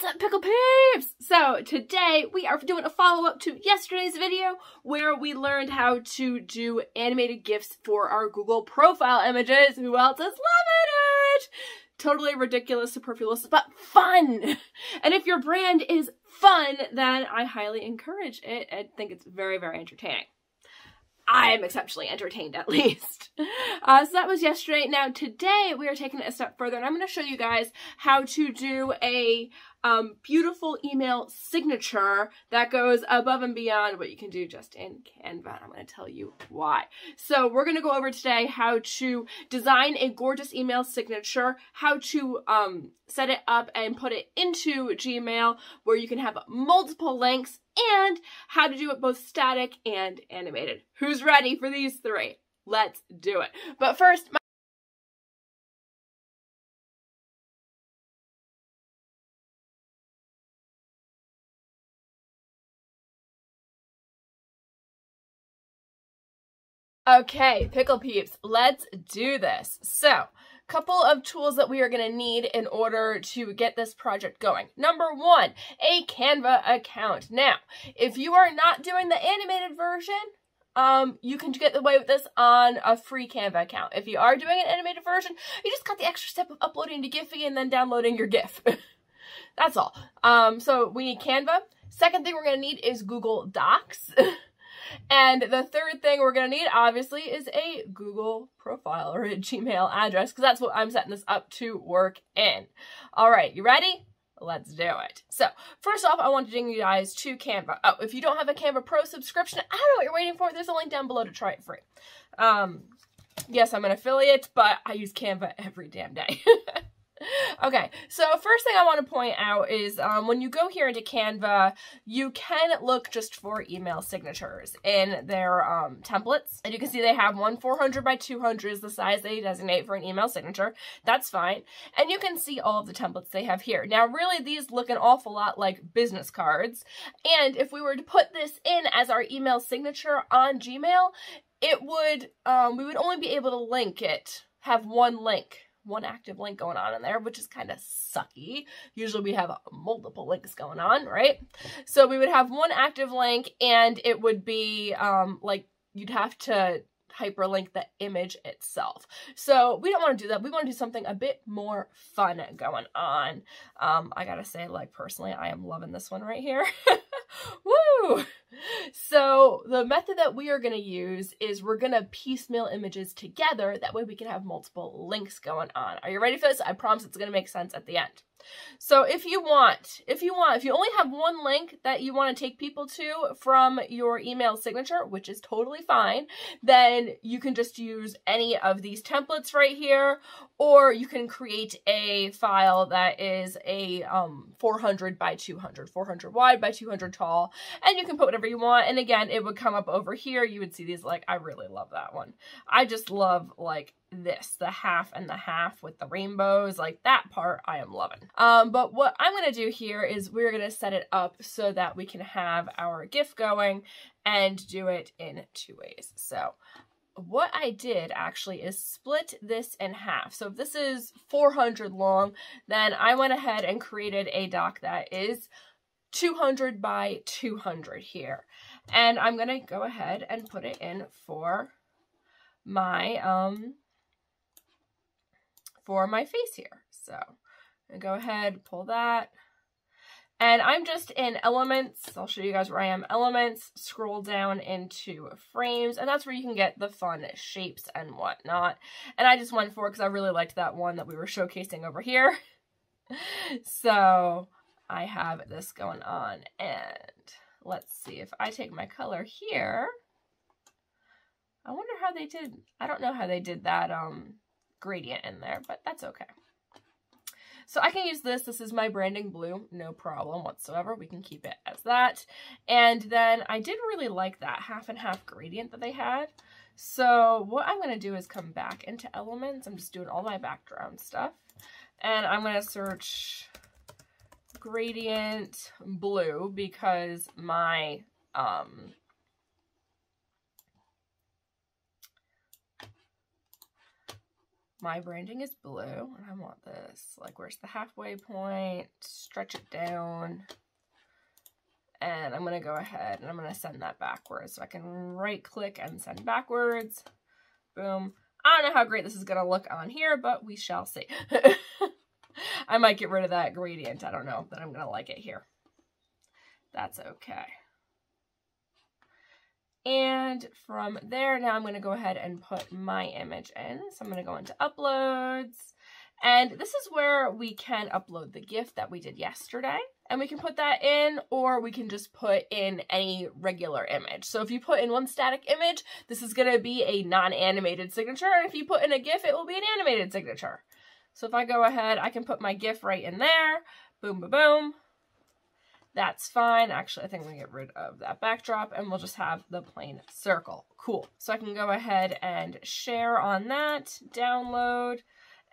What's up, Pikul Peeps? So today we are doing a follow-up to yesterday's video where we learned how to do animated GIFs for our Google profile images. Who else is loving it? Totally ridiculous, superfluous, but fun! And if your brand is fun, then I highly encourage it. I think it's very, very entertaining. I am exceptionally entertained at least. Uh, so that was yesterday. Now today we are taking it a step further and I'm going to show you guys how to do a um, beautiful email signature that goes above and beyond what you can do just in Canva. I'm going to tell you why. So we're going to go over today how to design a gorgeous email signature, how to um, set it up and put it into Gmail where you can have multiple links and how to do it both static and animated. Who's ready for these three? Let's do it. But first, Okay, Pikul peeps, let's do this. So, couple of tools that we are going to need in order to get this project going. Number one, a Canva account. Now, if you are not doing the animated version, um, you can get away with this on a free Canva account. If you are doing an animated version, you just got the extra step of uploading to Giphy and then downloading your GIF. That's all. Um, so we need Canva. Second thing we're going to need is Google Docs. And the third thing we're going to need, obviously, is a Google profile or a Gmail address because that's what I'm setting this up to work in. All right, you ready? Let's do it. So, first off, I want to bring you guys to Canva. Oh, if you don't have a Canva Pro subscription, I don't know what you're waiting for. There's a link down below to try it free. Um, yes, I'm an affiliate, but I use Canva every damn day. okay, so first thing I want to point out is um, when you go here into Canva, you can look just for email signatures in their um, templates. And you can see they have one 400 by 200 is the size they designate for an email signature. That's fine. And you can see all of the templates they have here. Now, really, these look an awful lot like business cards. And if we were to put this in as our email signature on Gmail, it would, um, we would only be able to link it, have one link one active link going on in there, which is kind of sucky. Usually we have multiple links going on, right? So we would have one active link and it would be um, like you'd have to hyperlink the image itself. So we don't want to do that. We want to do something a bit more fun going on. Um, I gotta say, like personally, I am loving this one right here. Woo! So the method that we are going to use is we're going to piecemeal images together. That way we can have multiple links going on. Are you ready for this? I promise it's going to make sense at the end. So if you want, if you want, if you only have one link that you want to take people to from your email signature, which is totally fine, then you can just use any of these templates right here, or you can create a file that is a um, 400 by 200, 400 wide by 200 tall, and you can put whatever you want. And again, it would come up over here. You would see these like, I really love that one. I just love like this, the half and the half with the rainbows, like that part I am loving. Um, but what I'm to do here is we're to set it up so that we can have our GIF going and do it in two ways. So what I did actually is split this in half. So if this is 400 long, then I went ahead and created a doc that is 200 by 200 here. And I'm to go ahead and put it in for my um for my face here. So go ahead, pull that. And I'm just in Elements. I'll show you guys where I am. Elements, scroll down into Frames, and that's where you can get the fun shapes and whatnot. And I just went for it because I really liked that one that we were showcasing over here. so I have this going on. And let's see, if I take my color here, I wonder how they did, I don't know how they did that, um, gradient in there, but that's okay. So I can use this. This is my branding blue. No problem whatsoever. We can keep it as that. And then I did really like that half and half gradient that they had. So what I'm going to do is come back into elements. I'm just doing all my background stuff. And I'm going to search gradient blue because my um, my branding is blue and I want this, like where's the halfway point, stretch it down. And I'm gonna go ahead and I'm gonna send that backwards. So I can right click and send backwards. Boom. I don't know how great this is gonna look on here, but we shall see. I might get rid of that gradient. I don't know, but I'm gonna like it here. That's okay. And from there, now I'm going to go ahead and put my image in. So I'm going to go into uploads. And this is where we can upload the GIF that we did yesterday. And we can put that in, or we can just put in any regular image. So if you put in one static image, this is going to be a non-animated signature. And if you put in a GIF, it will be an animated signature. So if I go ahead, I can put my GIF right in there. Boom, boom, boom. That's fine. Actually, I think we get rid of that backdrop and we'll just have the plain circle. Cool. So I can go ahead and share on that, download,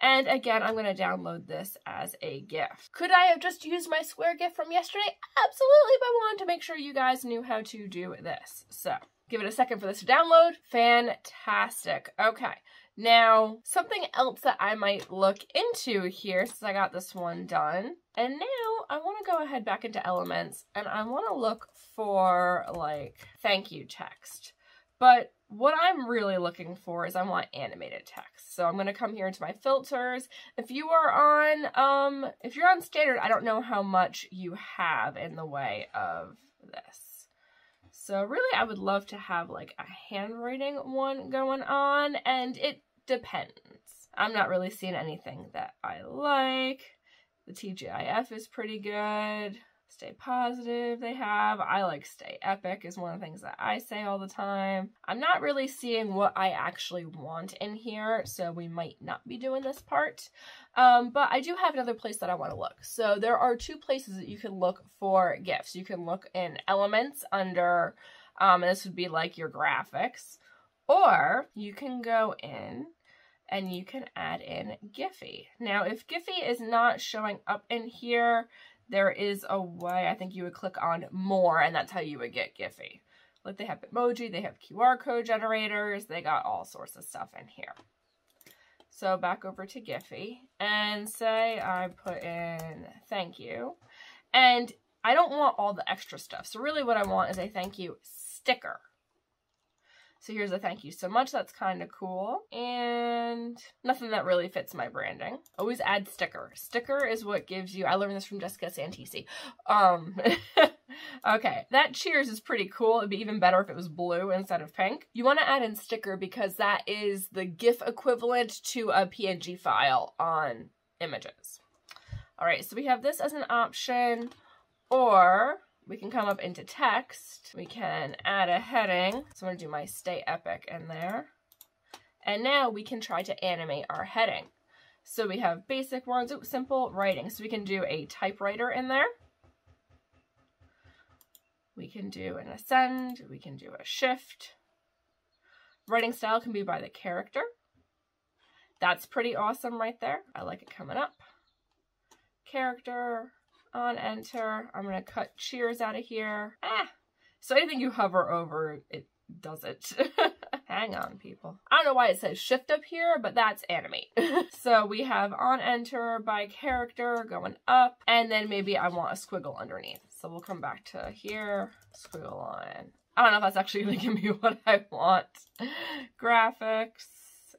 and again, I'm going to download this as a GIF. Could I have just used my square GIF from yesterday? Absolutely, but I wanted to make sure you guys knew how to do this. So give it a second for this to download. Fantastic. Okay. Now, something else that I might look into here since I got this one done. And now I want to go ahead back into Elements and I want to look for like thank you text. But what I'm really looking for is I want animated text. So I'm going to come here into my filters. If you are on, um, if you're on standard, I don't know how much you have in the way of this. So really, I would love to have like a handwriting one going on, and it depends. I'm not really seeing anything that I like. The TGIF is pretty good. Stay positive they have. I like stay epic is one of the things that I say all the time. I'm not really seeing what I actually want in here, so we might not be doing this part. Um, but I do have another place that I want to look. So there are two places that you can look for GIFs. You can look in Elements under, um, this would be like your graphics, or you can go in and you can add in Giphy. Now, if Giphy is not showing up in here, there is a way, I think you would click on more, and that's how you would get Giphy. Like they have emoji, they have QR code generators, they got all sorts of stuff in here. So back over to Giphy and say I put in thank you. And I don't want all the extra stuff. So really what I want is a thank you sticker. So here's a thank you so much. That's kind of cool. And nothing that really fits my branding. Always add sticker. Sticker is what gives you, I learned this from Jessica Santisi. Um, okay, that cheers is pretty cool. It'd be even better if it was blue instead of pink. You want to add in sticker because that is the GIF equivalent to a PNG file on images. All right, so we have this as an option, or we can come up into text. We can add a heading. So I'm to do my stay epic in there. And now we can try to animate our heading. So we have basic words, oops, simple writing. So we can do a typewriter in there. We can do an ascend. We can do a shift. Writing style can be by the character. That's pretty awesome right there. I like it coming up. Character, on enter. I'm to cut cheers out of here. Ah, so anything you hover over, it does it. Hang on, people. I don't know why it says shift up here, but that's animate. so we have on enter by character going up, and then maybe I want a squiggle underneath. So we'll come back to here, squiggle line. I don't know if that's actually going to give me what I want. Graphics,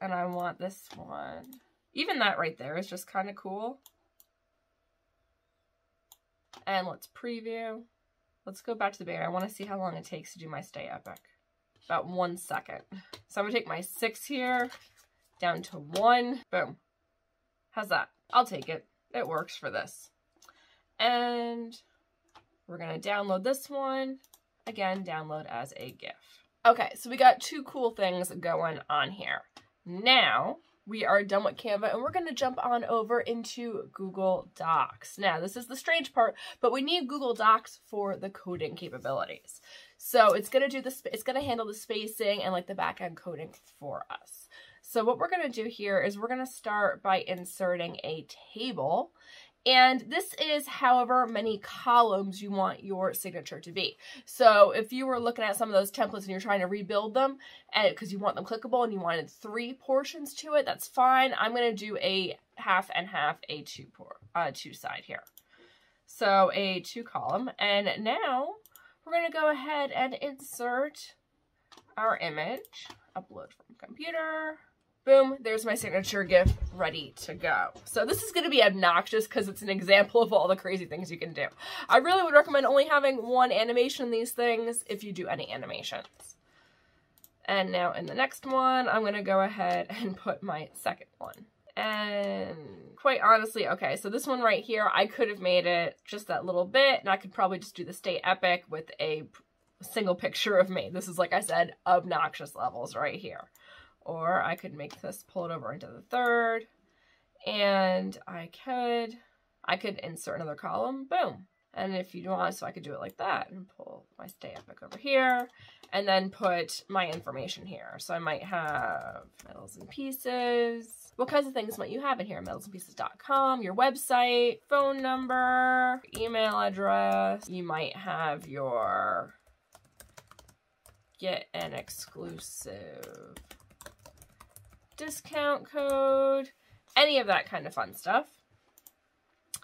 and I want this one. Even that right there is just kind of cool. And let's preview. Let's go back to the banner. I want to see how long it takes to do my stay epic. About one second. So I'm going to take my six here down to one. Boom. How's that? I'll take it. It works for this. And we're going to download this one. Again, download as a GIF. Okay, so we got two cool things going on here. Now, we are done with Canva and we're going to jump on over into Google Docs. Now, this is the strange part, but we need Google Docs for the coding capabilities. So it's going to do this, it's going to handle the spacing and like the backend coding for us. So what we're going to do here is we're going to start by inserting a table And this is however many columns you want your signature to be. So if you were looking at some of those templates and you're trying to rebuild them and because you want them clickable and you wanted three portions to it, that's fine. I'm going to do a half and half a two, por uh, two side here. So a two column. And now we're going to go ahead and insert our image, upload from computer, Boom, there's my signature GIF ready to go. So this is going to be obnoxious because it's an example of all the crazy things you can do. I really would recommend only having one animation in these things if you do any animations. And now in the next one, I'm going to go ahead and put my second one. And quite honestly, okay, so this one right here, I could have made it just that little bit, and I could probably just do the Stay Epic with a single picture of me. This is, like I said, obnoxious levels right here. Or I could make this, pull it over into the third, and I could, I could insert another column, boom. And if you want, so I could do it like that and pull my stay epic over here and then put my information here. So I might have metals and pieces. What kinds of things might you have in here? Metalsandpieces.com, your website, phone number, email address. You might have your get an exclusive discount code, any of that kind of fun stuff.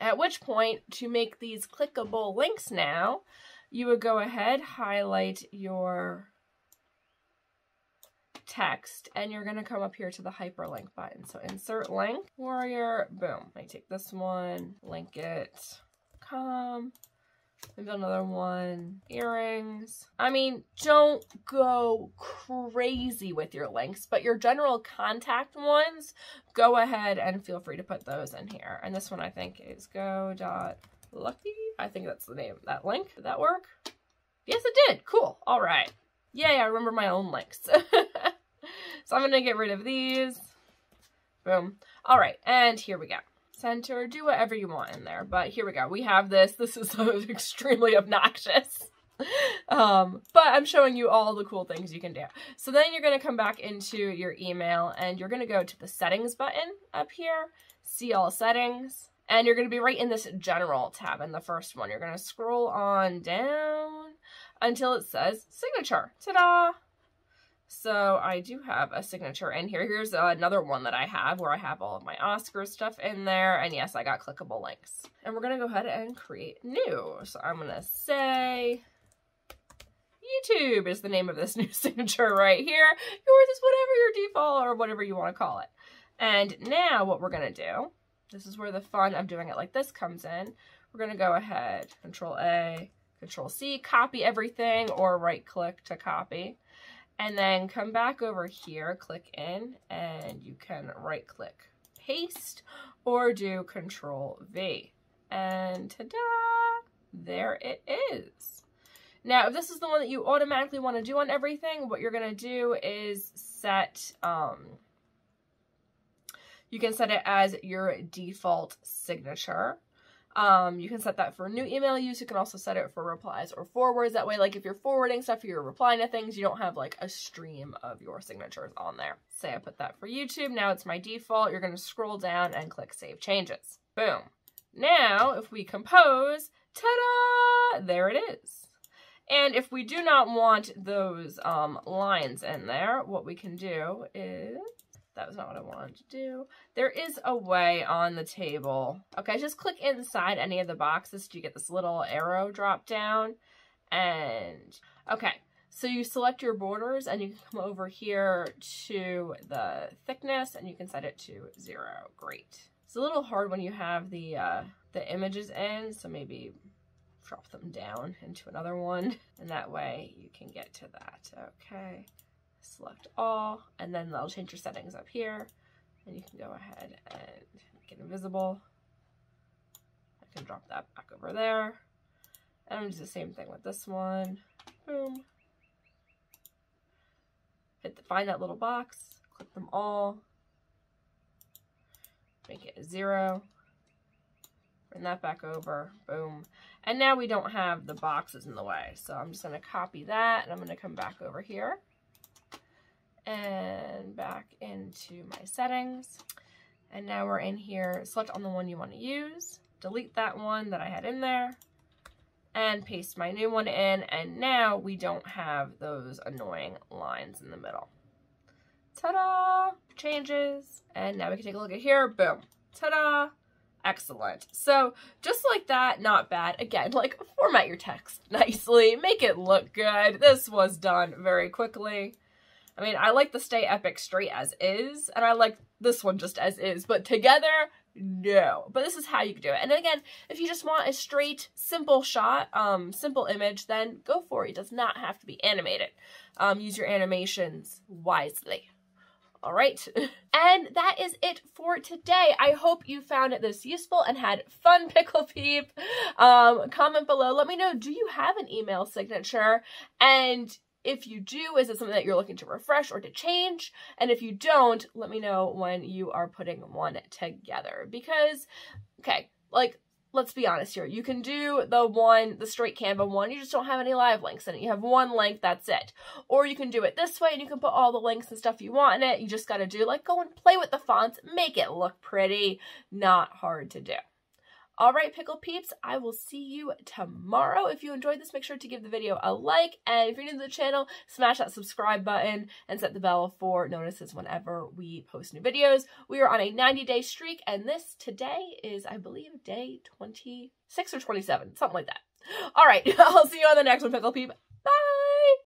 At which point, to make these clickable links now, you would go ahead, highlight your text, and you're going to come up here to the hyperlink button. So insert link, warrior, boom. I take this one, link it, come, Maybe another one. Earrings. I mean, don't go crazy with your links, but your general contact ones, go ahead and feel free to put those in here. And this one I think is go dot lucky. I think that's the name that link. Did that work? Yes, it did. Cool. All right. Yay, I remember my own links. so I'm going to get rid of these. Boom. All right, and here we go center, do whatever you want in there. But here we go. We have this. This is extremely obnoxious. um, but I'm showing you all the cool things you can do. So then you're going to come back into your email and you're going to go to the settings button up here, see all settings, and you're going to be right in this general tab in the first one. You're going to scroll on down until it says signature. Ta-da! So I do have a signature in here. Here's another one that I have where I have all of my Oscar stuff in there. And yes, I got clickable links. And we're going to go ahead and create new. So I'm going to say YouTube is the name of this new signature right here. Yours is whatever your default or whatever you want to call it. And now what we're going to do, this is where the fun of doing it like this comes in. We're going to go ahead, Control A, Control C, copy everything or right click to copy and then come back over here, click in, and you can right click paste or do control V. And ta-da, there it is. Now, if this is the one that you automatically want to do on everything, what you're going to do is set, um, you can set it as your default signature. Um, you can set that for new email use. You can also set it for replies or forwards. That way, like if you're forwarding stuff, you're replying to things, you don't have like a stream of your signatures on there. Say I put that for YouTube. Now it's my default. You're going to scroll down and click Save Changes. Boom. Now, if we compose, ta-da! There it is. And if we do not want those um, lines in there, what we can do is that was not what I wanted to do. There is a way on the table. Okay, just click inside any of the boxes to get this little arrow drop down. And, okay, so you select your borders and you can come over here to the thickness and you can set it to zero. Great. It's a little hard when you have the, uh, the images in, so maybe drop them down into another one. And that way you can get to that. Okay select all, and then that'll change your settings up here. And you can go ahead and make it invisible. I can drop that back over there. And I'm do the same thing with this one. Boom. Hit the, find that little box, click them all, make it a zero, bring that back over, boom. And now we don't have the boxes in the way. So I'm just gonna copy that and I'm gonna come back over here and back into my settings. And now we're in here, select on the one you want to use. delete that one that I had in there and paste my new one in. And now we don't have those annoying lines in the middle. Ta-da! Changes. And now we can take a look at here. Boom. Ta-da! Excellent. So just like that, not bad. Again, like format your text nicely. Make it look good. This was done very quickly. I mean, I like the Stay Epic straight as is, and I like this one just as is, but together, no. But this is how you do it. And again, if you just want a straight, simple shot, um, simple image, then go for it. It does not have to be animated. Um, use your animations wisely. All right. and that is it for today. I hope you found this useful and had fun, Pikul Peep. Um, comment below. Let me know, do you have an email signature? And if you do, is it something that you're looking to refresh or to change? And if you don't, let me know when you are putting one together. Because, okay, like, let's be honest here. You can do the one, the straight Canva one, you just don't have any live links in it. You have one link, that's it. Or you can do it this way and you can put all the links and stuff you want in it. You just got to do, like, go and play with the fonts, make it look pretty. Not hard to do. All right, Pikul Peeps, I will see you tomorrow. If you enjoyed this, make sure to give the video a like. And if you're new to the channel, smash that subscribe button and set the bell for notices whenever we post new videos. We are on a 90-day streak, and this today is, I believe, day 26 or 27, something like that. All right, I'll see you on the next one, Pikul Peep. Bye!